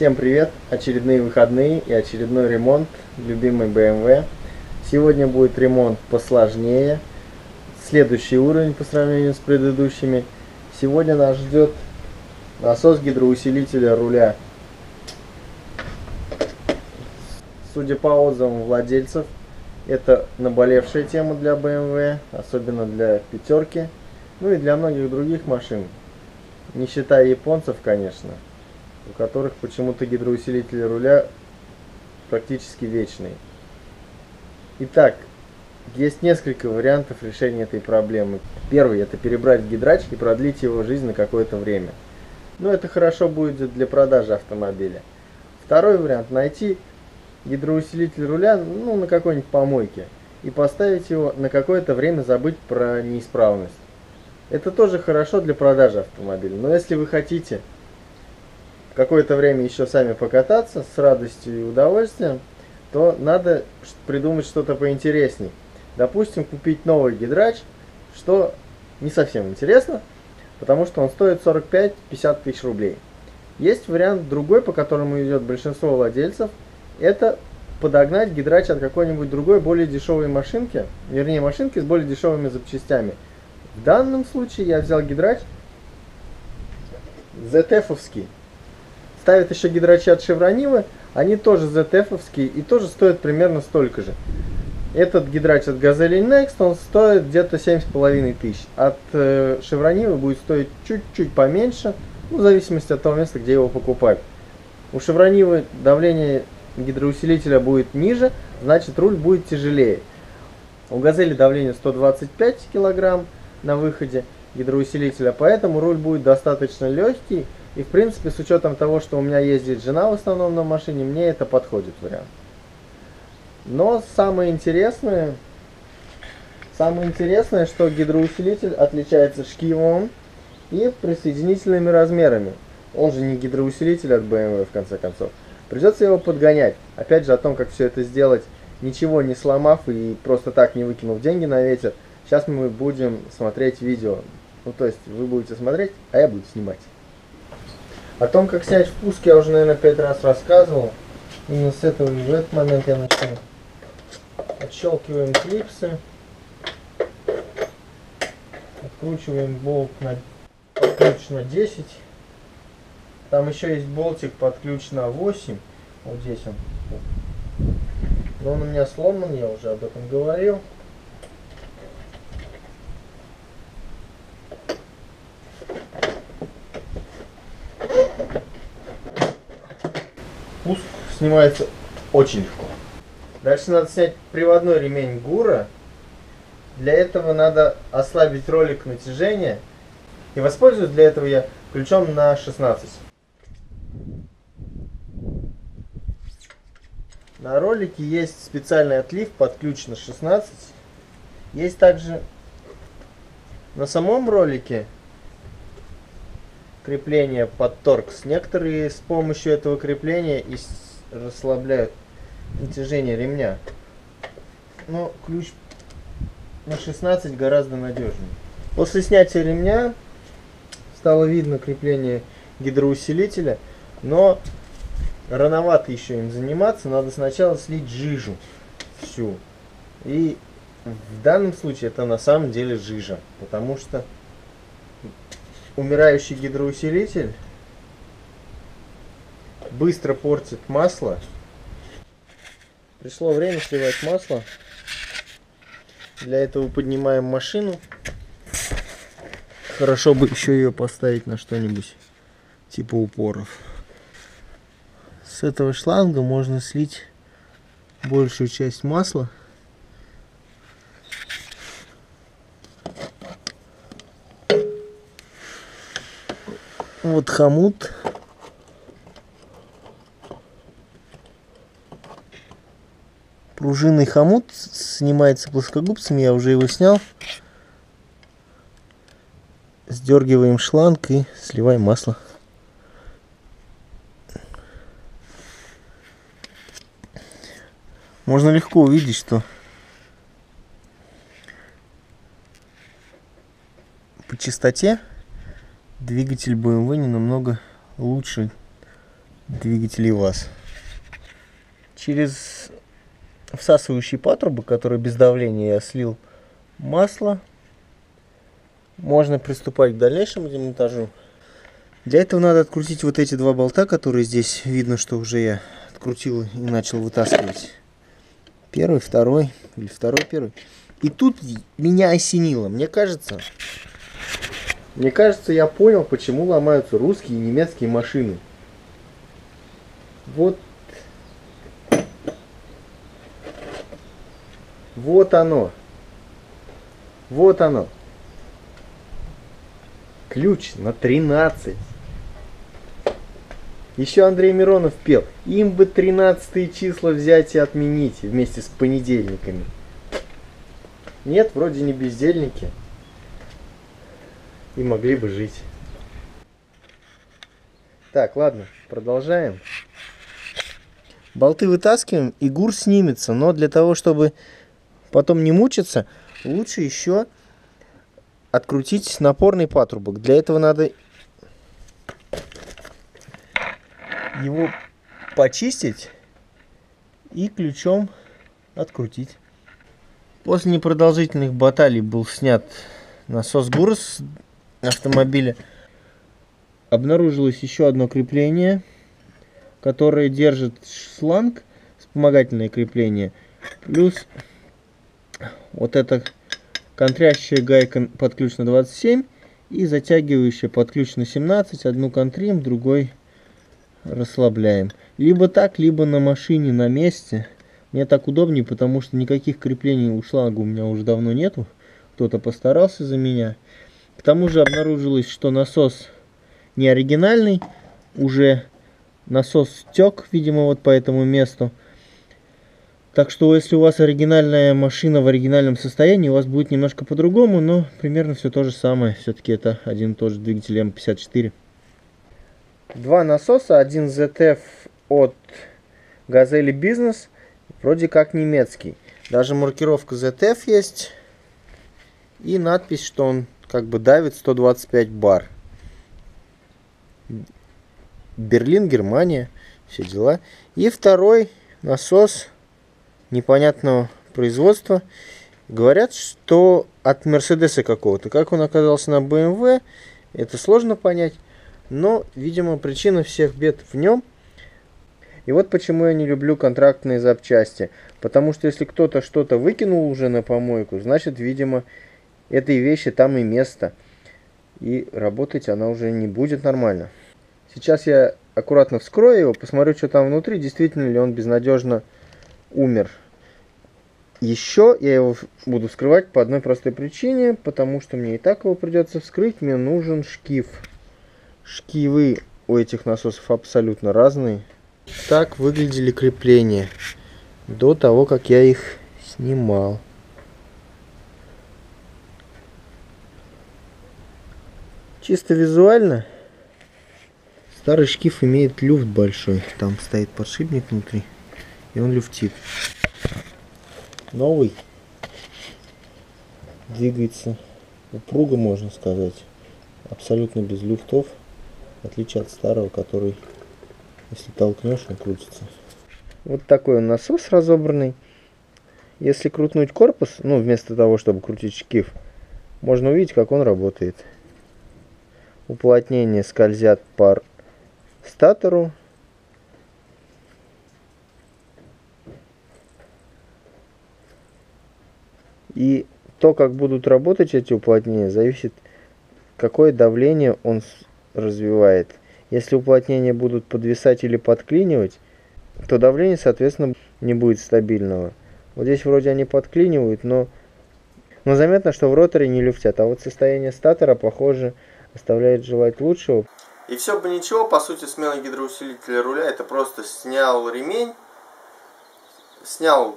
Всем привет! Очередные выходные и очередной ремонт любимой BMW. Сегодня будет ремонт посложнее, следующий уровень по сравнению с предыдущими. Сегодня нас ждет насос гидроусилителя руля. Судя по отзывам владельцев, это наболевшая тема для BMW, особенно для пятерки, ну и для многих других машин. Не считая японцев, конечно у которых почему-то гидроусилители руля практически вечные. Итак, есть несколько вариантов решения этой проблемы. Первый – это перебрать гидрач и продлить его жизнь на какое-то время. Но это хорошо будет для продажи автомобиля. Второй вариант – найти гидроусилитель руля ну, на какой-нибудь помойке и поставить его на какое-то время забыть про неисправность. Это тоже хорошо для продажи автомобиля. Но если вы хотите какое-то время еще сами покататься с радостью и удовольствием, то надо придумать что-то поинтересней. Допустим, купить новый гидрач, что не совсем интересно, потому что он стоит 45-50 тысяч рублей. Есть вариант другой, по которому идет большинство владельцев, это подогнать гидрач от какой-нибудь другой более дешевой машинки, вернее машинки с более дешевыми запчастями. В данном случае я взял гидрач ZF-овский, ставят еще гидрачи от Шевронивы, они тоже ZF-овские и тоже стоят примерно столько же. Этот гидрач от Газели Next, он стоит где-то 7,5 тысяч. От э, Шевронивы будет стоить чуть-чуть поменьше, ну, в зависимости от того места, где его покупать. У Шевронивы давление гидроусилителя будет ниже, значит руль будет тяжелее. У Газели давление 125 кг на выходе гидроусилителя, поэтому руль будет достаточно легкий, и в принципе, с учетом того, что у меня ездит жена в основном на машине, мне это подходит вариант. Но самое интересное, самое интересное, что гидроусилитель отличается шкивом и присоединительными размерами. Он же не гидроусилитель от BMW в конце концов. Придется его подгонять. Опять же о том, как все это сделать, ничего не сломав и просто так не выкинув деньги на ветер. Сейчас мы будем смотреть видео. Ну то есть вы будете смотреть, а я буду снимать. О том, как снять впуск, я уже, наверное, пять раз рассказывал. Именно с этого в этот момент я начну. Отщелкиваем клипсы. Откручиваем болт на ключ на 10. Там еще есть болтик под ключ на 8. Вот здесь он. Но он у меня сломан, я уже об этом говорил. Снимается очень легко. Дальше надо снять приводной ремень ГУРа. Для этого надо ослабить ролик натяжения. И воспользуюсь для этого я ключом на 16. На ролике есть специальный отлив под ключ на 16. Есть также на самом ролике крепление под торкс. Некоторые с помощью этого крепления и расслабляют натяжение ремня. Но ключ на 16 гораздо надежнее. После снятия ремня стало видно крепление гидроусилителя, но рановато еще им заниматься, надо сначала слить жижу всю. И в данном случае это на самом деле жижа, потому что умирающий гидроусилитель быстро портит масло. Пришло время сливать масло. Для этого поднимаем машину. Хорошо бы еще ее поставить на что-нибудь типа упоров. С этого шланга можно слить большую часть масла. Вот хомут. Пружинный хомут снимается плоскогубцами, я уже его снял. Сдергиваем шланг и сливаем масло. Можно легко увидеть, что по частоте двигатель BMW не намного лучше двигателей ВАЗ. Через всасывающий патрубок, который без давления я слил масло, можно приступать к дальнейшему демонтажу. Для этого надо открутить вот эти два болта, которые здесь видно, что уже я открутил и начал вытаскивать. Первый, второй, или второй, первый. И тут меня осенило. Мне кажется, мне кажется, я понял, почему ломаются русские и немецкие машины. Вот. Вот оно. Вот оно. Ключ на 13. Еще Андрей Миронов пел. Им бы 13 числа взять и отменить вместе с понедельниками. Нет, вроде не бездельники. И могли бы жить. Так, ладно, продолжаем. Болты вытаскиваем, и гур снимется. Но для того, чтобы потом не мучиться, лучше еще открутить напорный патрубок. Для этого надо его почистить и ключом открутить. После непродолжительных баталий был снят насос ГУР автомобиля. Обнаружилось еще одно крепление, которое держит шланг, вспомогательное крепление, плюс вот эта контрящая гайка под ключ на 27 и затягивающая под ключ на 17, одну контрим, другой расслабляем. Либо так, либо на машине на месте. Мне так удобнее, потому что никаких креплений у шланга у меня уже давно нету. Кто-то постарался за меня. К тому же обнаружилось, что насос не оригинальный. Уже насос стек, видимо, вот по этому месту. Так что, если у вас оригинальная машина в оригинальном состоянии, у вас будет немножко по-другому, но примерно все то же самое. Все-таки это один и тот же двигатель М54. Два насоса, один ZF от Газели Бизнес, вроде как немецкий. Даже маркировка ZF есть и надпись, что он как бы давит 125 бар. Берлин, Германия, все дела. И второй насос непонятного производства. Говорят, что от Мерседеса какого-то. Как он оказался на BMW, это сложно понять. Но, видимо, причина всех бед в нем. И вот почему я не люблю контрактные запчасти. Потому что если кто-то что-то выкинул уже на помойку, значит, видимо, этой вещи там и место. И работать она уже не будет нормально. Сейчас я аккуратно вскрою его, посмотрю, что там внутри, действительно ли он безнадежно умер. Еще я его буду вскрывать по одной простой причине, потому что мне и так его придется вскрыть, мне нужен шкив. Шкивы у этих насосов абсолютно разные. Так выглядели крепления до того, как я их снимал. Чисто визуально старый шкив имеет люфт большой. Там стоит подшипник внутри, и он люфтит. Новый двигается упруго, можно сказать, абсолютно без люфтов в отличие от старого, который, если толкнешь, он крутится. Вот такой он насос разобранный. Если крутнуть корпус, ну, вместо того, чтобы крутить шкив, можно увидеть, как он работает. Уплотнения скользят по статору. И то, как будут работать эти уплотнения, зависит, какое давление он развивает. Если уплотнения будут подвисать или подклинивать, то давление, соответственно, не будет стабильного. Вот здесь вроде они подклинивают, но, но заметно, что в роторе не люфтят. А вот состояние статора, похоже, оставляет желать лучшего. И все бы ничего, по сути, смелый гидроусилитель руля, это просто снял ремень, снял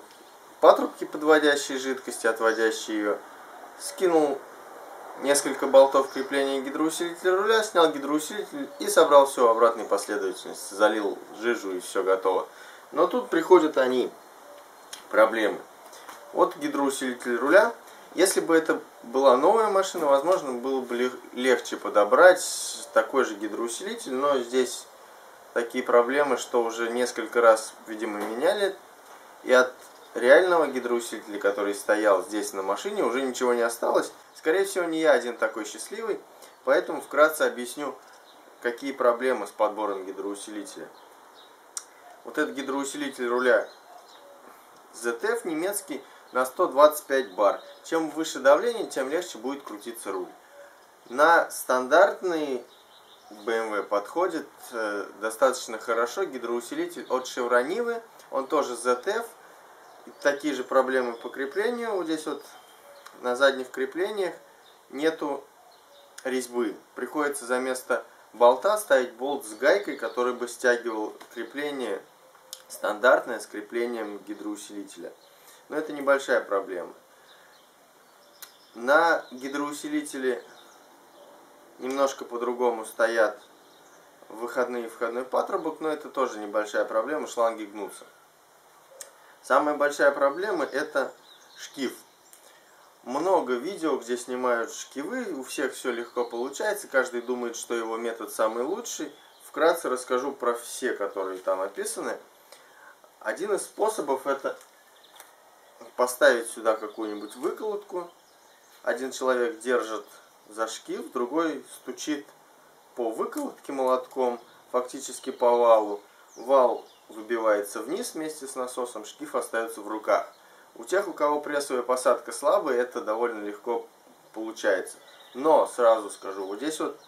патрубки, подводящие жидкости, отводящие ее, скинул несколько болтов крепления гидроусилителя руля, снял гидроусилитель и собрал все в обратной последовательности, залил жижу и все готово. Но тут приходят они, проблемы. Вот гидроусилитель руля. Если бы это была новая машина, возможно, было бы легче подобрать такой же гидроусилитель, но здесь такие проблемы, что уже несколько раз, видимо, меняли. И от реального гидроусилителя, который стоял здесь на машине, уже ничего не осталось. Скорее всего, не я один такой счастливый. Поэтому вкратце объясню, какие проблемы с подбором гидроусилителя. Вот этот гидроусилитель руля ZF немецкий на 125 бар. Чем выше давление, тем легче будет крутиться руль. На стандартный BMW подходит э, достаточно хорошо гидроусилитель от Chevronivы. Он тоже ZF. Такие же проблемы по креплению. Вот здесь вот на задних креплениях нету резьбы. Приходится за место болта ставить болт с гайкой, который бы стягивал крепление стандартное с креплением гидроусилителя. Но это небольшая проблема. На гидроусилителе немножко по-другому стоят выходные и входной патрубок, но это тоже небольшая проблема, шланги гнутся. Самая большая проблема это шкив. Много видео, где снимают шкивы, у всех все легко получается, каждый думает, что его метод самый лучший. Вкратце расскажу про все, которые там описаны. Один из способов это поставить сюда какую-нибудь выколотку. Один человек держит за шкив, другой стучит по выколотке молотком, фактически по валу. Вал выбивается вниз вместе с насосом, шкив остается в руках. У тех, у кого прессовая посадка слабая, это довольно легко получается. Но, сразу скажу, вот здесь вот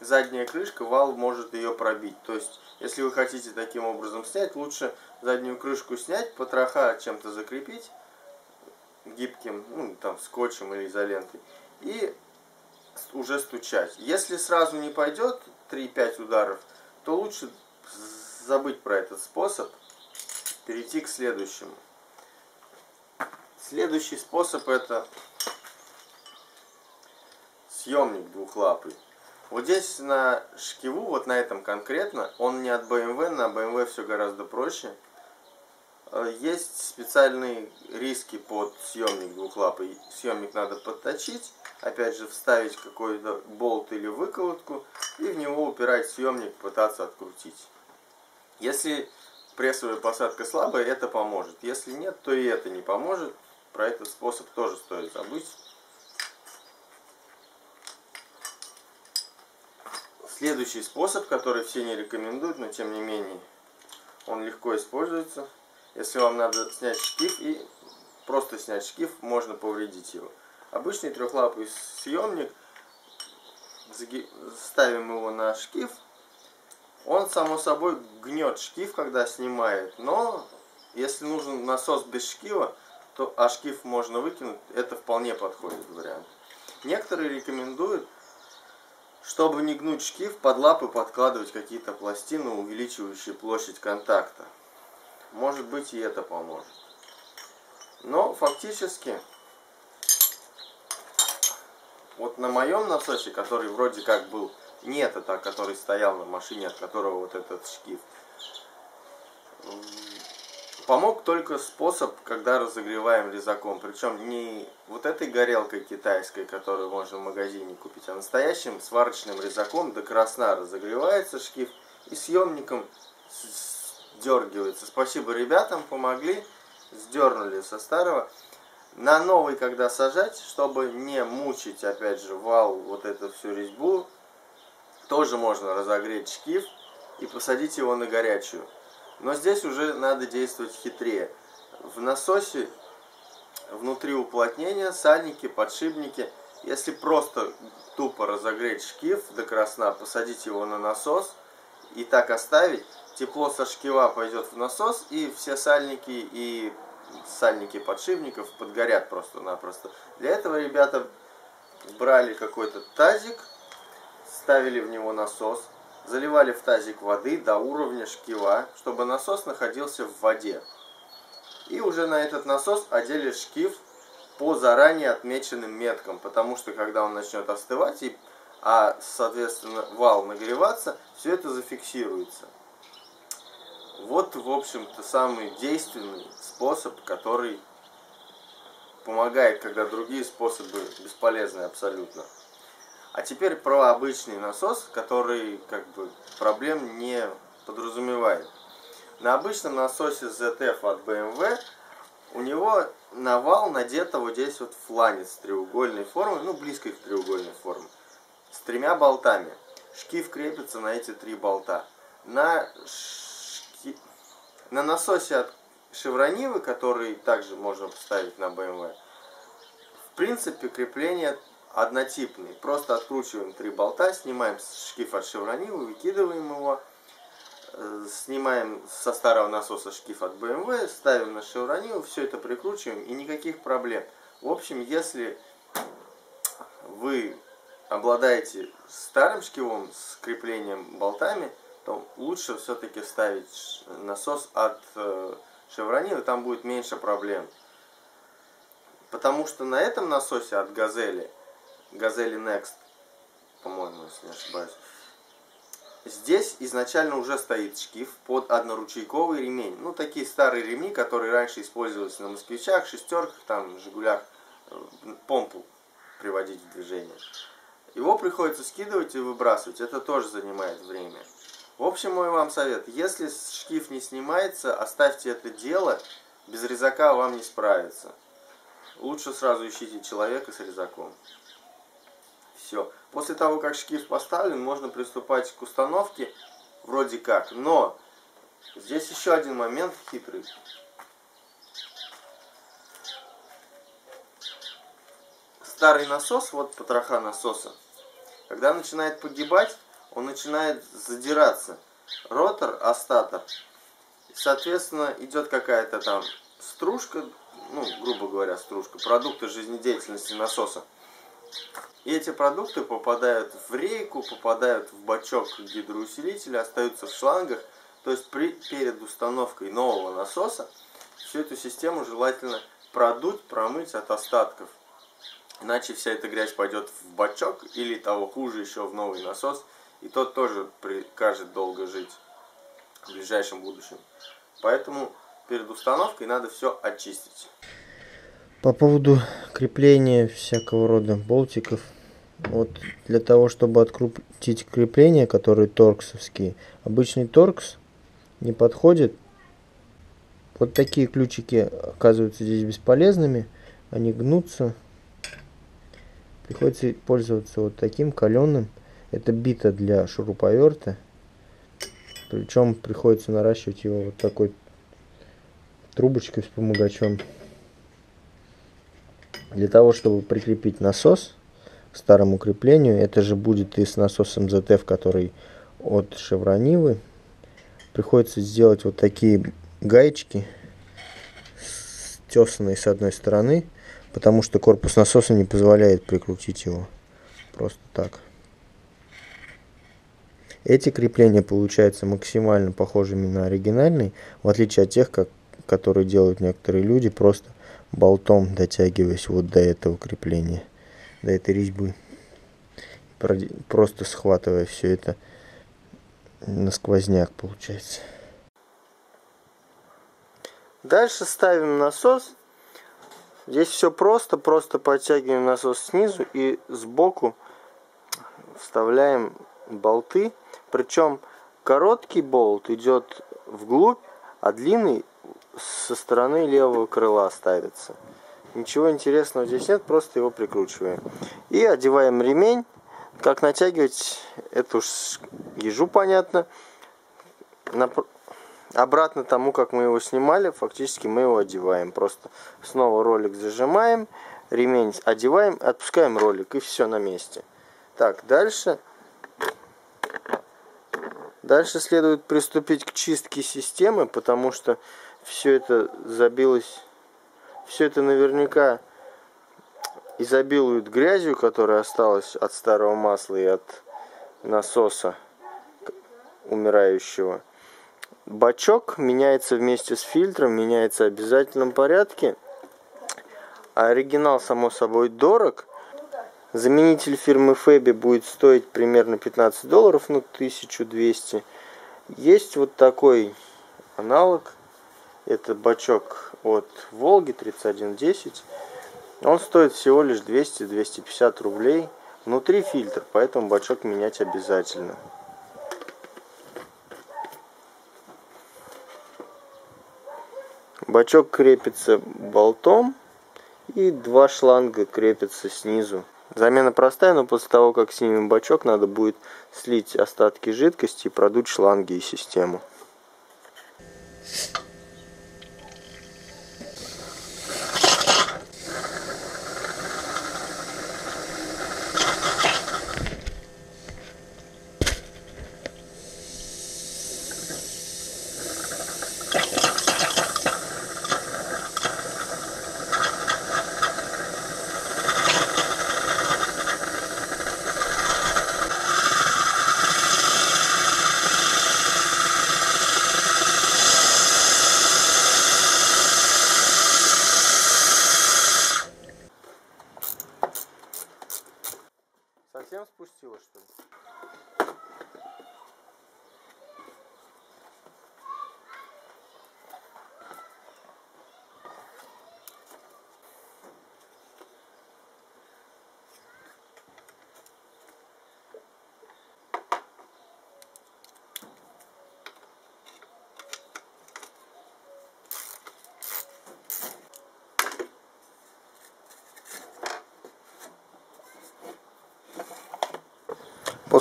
задняя крышка, вал может ее пробить. То есть, если вы хотите таким образом снять, лучше заднюю крышку снять, потроха чем-то закрепить, гибким, ну, там, скотчем или изолентой, и уже стучать. Если сразу не пойдет 3-5 ударов, то лучше забыть про этот способ, перейти к следующему. Следующий способ это съемник двухлапый. Вот здесь на шкиву, вот на этом конкретно, он не от BMW, на BMW все гораздо проще. Э, есть специальные риски под съемник двухлапый. Съемник надо подточить, опять же вставить какой-то болт или выколотку и в него упирать съемник, пытаться открутить. Если прессовая посадка слабая, это поможет. Если нет, то и это не поможет. Про этот способ тоже стоит забыть. Следующий способ, который все не рекомендуют, но тем не менее он легко используется. Если вам надо снять шкив и просто снять шкив, можно повредить его. Обычный трехлапый съемник, ставим его на шкив, он само собой гнет шкив, когда снимает, но если нужен насос без шкива, то а шкив можно выкинуть, это вполне подходит вариант. Некоторые рекомендуют чтобы не гнуть шкив, под лапы подкладывать какие-то пластины, увеличивающие площадь контакта. Может быть и это поможет. Но фактически, вот на моем насосе, который вроде как был не этот, а который стоял на машине, от которого вот этот шкив, Помог только способ, когда разогреваем резаком. Причем не вот этой горелкой китайской, которую можно в магазине купить, а настоящим сварочным резаком до красна разогревается шкив и съемником сдергивается. Спасибо ребятам, помогли, сдернули со старого. На новый, когда сажать, чтобы не мучить, опять же, вал, вот эту всю резьбу, тоже можно разогреть шкив и посадить его на горячую. Но здесь уже надо действовать хитрее. В насосе внутри уплотнения, сальники, подшипники. Если просто тупо разогреть шкив до красна, посадить его на насос и так оставить, тепло со шкива пойдет в насос, и все сальники и сальники подшипников подгорят просто-напросто. Для этого ребята брали какой-то тазик, ставили в него насос, Заливали в тазик воды до уровня шкива, чтобы насос находился в воде. И уже на этот насос одели шкив по заранее отмеченным меткам, потому что когда он начнет остывать, и, а соответственно вал нагреваться, все это зафиксируется. Вот, в общем-то, самый действенный способ, который помогает, когда другие способы бесполезны абсолютно. А теперь про обычный насос, который как бы проблем не подразумевает? На обычном насосе ZF от BMW у него навал надето вот здесь вот фланец треугольной формы, ну близко к треугольной форме, с тремя болтами. Шкив крепится на эти три болта. На, шки... на насосе от шевронивы, который также можно поставить на BMW, в принципе крепление однотипный. Просто откручиваем три болта, снимаем шкив от шевронивы, выкидываем его, э, снимаем со старого насоса шкив от BMW, ставим на шеврониву, все это прикручиваем и никаких проблем. В общем, если вы обладаете старым шкивом с креплением болтами, то лучше все-таки ставить насос от э, шевронивы, там будет меньше проблем. Потому что на этом насосе от Газели Газели Next, по-моему, если не ошибаюсь. Здесь изначально уже стоит шкив под одноручейковый ремень. Ну, такие старые ремни, которые раньше использовались на москвичах, шестерках, там, жигулях, э, помпу приводить в движение. Его приходится скидывать и выбрасывать. Это тоже занимает время. В общем, мой вам совет. Если шкив не снимается, оставьте это дело. Без резака вам не справиться. Лучше сразу ищите человека с резаком. Все. После того, как шкив поставлен, можно приступать к установке вроде как. Но здесь еще один момент хитрый. Старый насос, вот потроха насоса, когда начинает погибать, он начинает задираться. Ротор, астатор. Соответственно, идет какая-то там стружка, ну, грубо говоря, стружка, продукты жизнедеятельности насоса. И эти продукты попадают в рейку, попадают в бачок гидроусилителя, остаются в шлангах. То есть при, перед установкой нового насоса всю эту систему желательно продуть, промыть от остатков. Иначе вся эта грязь пойдет в бачок или того хуже еще в новый насос. И тот тоже прикажет долго жить в ближайшем будущем. Поэтому перед установкой надо все очистить. По поводу крепления всякого рода болтиков. Вот для того, чтобы открутить крепления, которые торксовские, обычный торкс не подходит. Вот такие ключики оказываются здесь бесполезными. Они гнутся. Приходится пользоваться вот таким каленым. Это бита для шуруповерта. Причем приходится наращивать его вот такой трубочкой с помогачом. Для того, чтобы прикрепить насос к старому креплению, это же будет и с насосом ZF, который от Шевронивы, приходится сделать вот такие гаечки, стесанные с одной стороны, потому что корпус насоса не позволяет прикрутить его просто так. Эти крепления получаются максимально похожими на оригинальные, в отличие от тех, как, которые делают некоторые люди, просто болтом дотягиваясь вот до этого крепления, до этой резьбы. Просто схватывая все это на сквозняк получается. Дальше ставим насос. Здесь все просто, просто подтягиваем насос снизу и сбоку вставляем болты. Причем короткий болт идет вглубь, а длинный со стороны левого крыла ставится. Ничего интересного здесь нет, просто его прикручиваем. И одеваем ремень. Как натягивать, это уж ежу понятно. Обратно тому, как мы его снимали, фактически мы его одеваем. Просто снова ролик зажимаем, ремень одеваем, отпускаем ролик и все на месте. Так, дальше Дальше следует приступить к чистке системы, потому что все это забилось, все это наверняка изобилует грязью, которая осталась от старого масла и от насоса умирающего. Бачок меняется вместе с фильтром, меняется в обязательном порядке. А оригинал, само собой, дорог – Заменитель фирмы Фэби будет стоить примерно 15 долларов, ну 1200. Есть вот такой аналог. Это бачок от Волги 3110. Он стоит всего лишь 200-250 рублей. Внутри фильтр, поэтому бачок менять обязательно. Бачок крепится болтом и два шланга крепятся снизу. Замена простая, но после того, как снимем бачок, надо будет слить остатки жидкости и продуть шланги и систему. Thank you.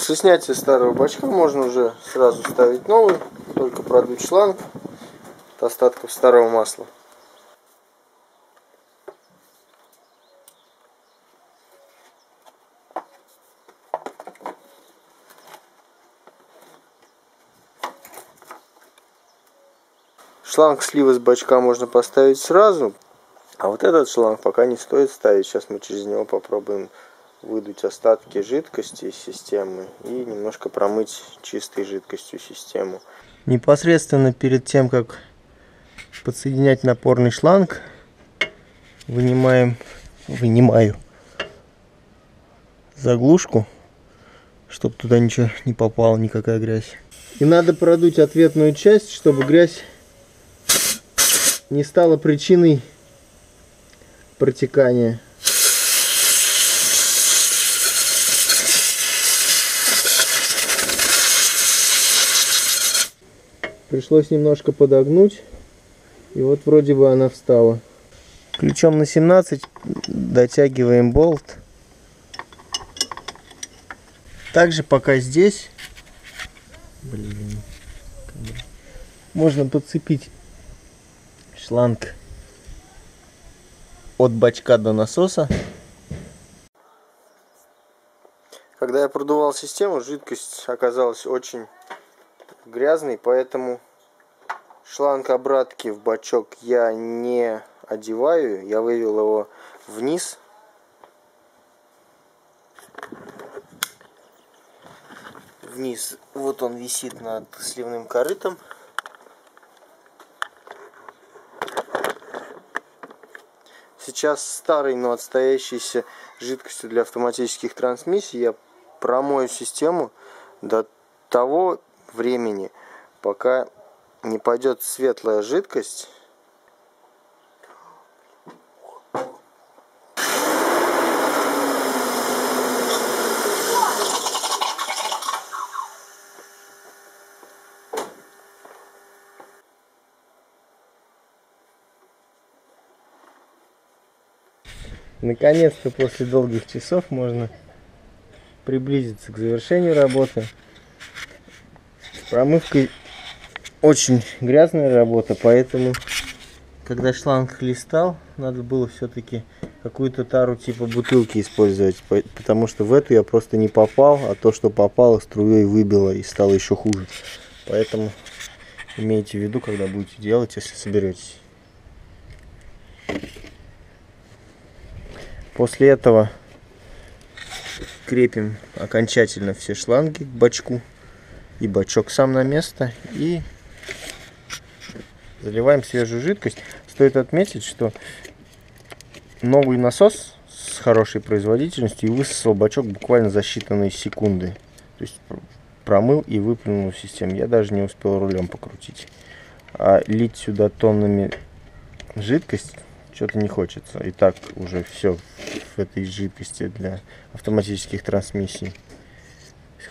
После снятия старого бачка можно уже сразу ставить новый, только продуть шланг от остатков старого масла. Шланг слива с бачка можно поставить сразу, а вот этот шланг пока не стоит ставить. Сейчас мы через него попробуем выдуть остатки жидкости из системы и немножко промыть чистой жидкостью систему. Непосредственно перед тем, как подсоединять напорный шланг, вынимаем, вынимаю заглушку, чтобы туда ничего не попало, никакая грязь. И надо продуть ответную часть, чтобы грязь не стала причиной протекания. Пришлось немножко подогнуть. И вот вроде бы она встала. Ключом на 17 дотягиваем болт. Также пока здесь блин, можно подцепить шланг от бачка до насоса. Когда я продувал систему, жидкость оказалась очень грязный, поэтому шланг обратки в бачок я не одеваю. Я вывел его вниз. Вниз. Вот он висит над сливным корытом. Сейчас старый, но отстоящийся жидкостью для автоматических трансмиссий я промою систему до того времени, пока не пойдет светлая жидкость. Наконец-то после долгих часов можно приблизиться к завершению работы. Промывкой очень грязная работа, поэтому когда шланг листал, надо было все-таки какую-то тару типа бутылки использовать, потому что в эту я просто не попал, а то, что попало, струей выбило и стало еще хуже. Поэтому имейте в виду, когда будете делать, если соберетесь. После этого крепим окончательно все шланги к бачку и бачок сам на место и заливаем свежую жидкость. Стоит отметить, что новый насос с хорошей производительностью и высосал бачок буквально за считанные секунды. То есть промыл и выплюнул систему. Я даже не успел рулем покрутить. А лить сюда тоннами жидкость что-то не хочется. И так уже все в этой жидкости для автоматических трансмиссий.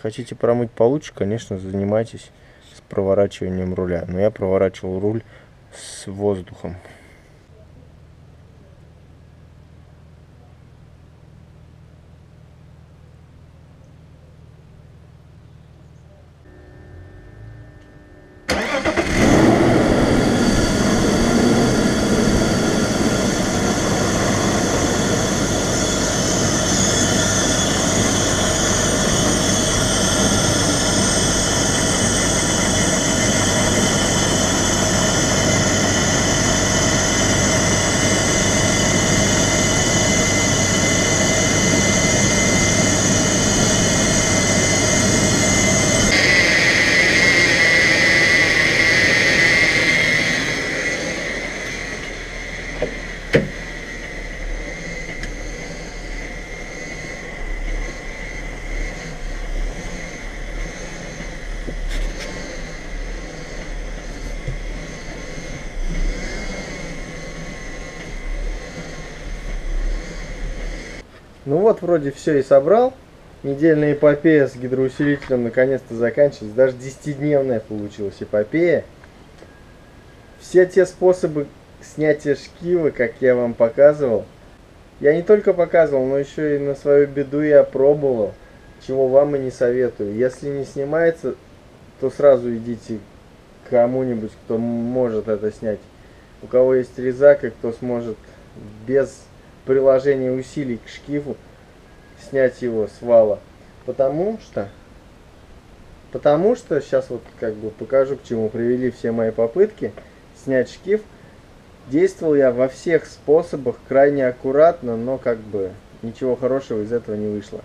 Хотите промыть получше, конечно, занимайтесь с проворачиванием руля. Но я проворачивал руль с воздухом. Ну вот, вроде все и собрал. Недельная эпопея с гидроусилителем наконец-то заканчивается. Даже 10-дневная получилась эпопея. Все те способы снятия шкивы, как я вам показывал, я не только показывал, но еще и на свою беду я пробовал, чего вам и не советую. Если не снимается, то сразу идите к кому-нибудь, кто может это снять. У кого есть резак и кто сможет без приложения усилий к шкифу снять его с вала. Потому что, потому что, сейчас вот как бы покажу, к чему привели все мои попытки снять шкив. Действовал я во всех способах крайне аккуратно, но как бы ничего хорошего из этого не вышло.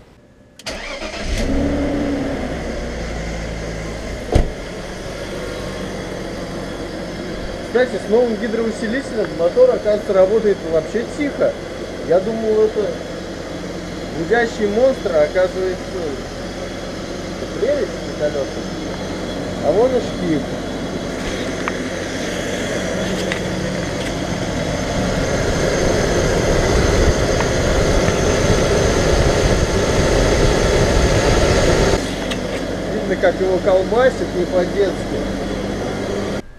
Кстати, с новым гидроусилителем мотор, оказывается, работает вообще тихо. Я думал, это гудящий монстр, а оказывается, прелесть на. А вон и шкив. Видно, как его колбасит не по-детски.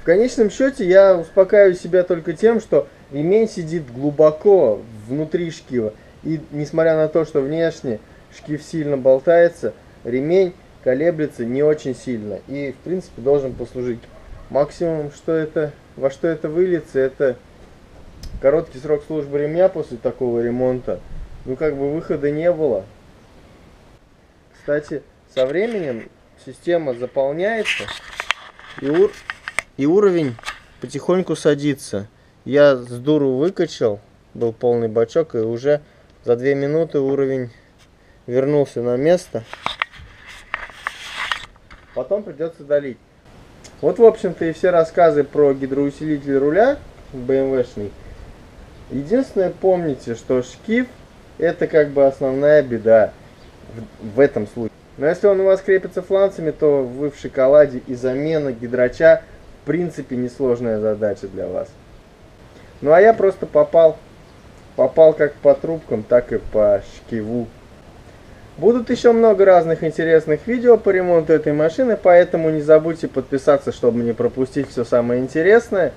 В конечном счете я успокаиваю себя только тем, что ремень сидит глубоко внутри шкива. И несмотря на то, что внешне шкив сильно болтается, ремень колеблется не очень сильно. И в принципе должен послужить. Максимум, что это, во что это выльется, это короткий срок службы ремня после такого ремонта. Ну как бы выхода не было. Кстати, со временем система заполняется и, ур и уровень потихоньку садится. Я с дуру выкачал, был полный бачок, и уже за две минуты уровень вернулся на место. Потом придется долить. Вот, в общем-то, и все рассказы про гидроусилитель руля BMW-шный. Единственное, помните, что шкив это как бы основная беда в, в этом случае. Но если он у вас крепится фланцами, то вы в шоколаде и замена гидрача в принципе несложная задача для вас. Ну а я просто попал, попал как по трубкам, так и по шкиву. Будут еще много разных интересных видео по ремонту этой машины, поэтому не забудьте подписаться, чтобы не пропустить все самое интересное.